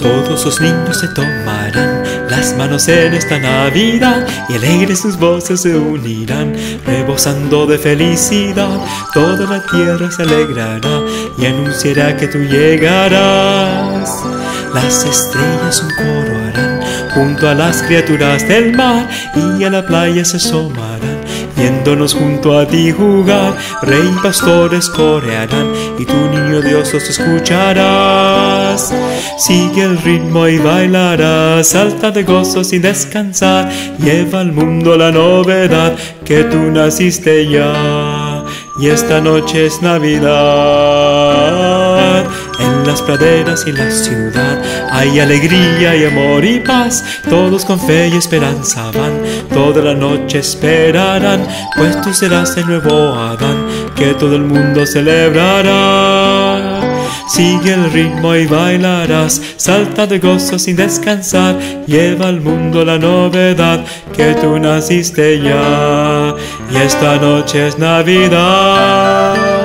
Todos los niños se tomarán las manos en esta Navidad y alegres sus voces se unirán, rebosando de felicidad. Toda la tierra se alegrará y anunciará que tú llegarás. Las estrellas un coro harán junto a las criaturas del mar y a la playa se asomarán viéndonos junto a ti jugar, rey pastores corearán, y tu niño Dios los escucharás. Sigue el ritmo y bailarás, salta de gozo sin descansar, lleva al mundo la novedad que tú naciste ya, y esta noche es Navidad. En las praderas y la ciudad hay alegría y amor y paz. Todos con fe y esperanza van, toda la noche esperarán, pues tú serás el nuevo Adán que todo el mundo celebrará. Sigue el ritmo y bailarás, salta de gozo sin descansar, lleva al mundo la novedad que tú naciste ya, y esta noche es Navidad.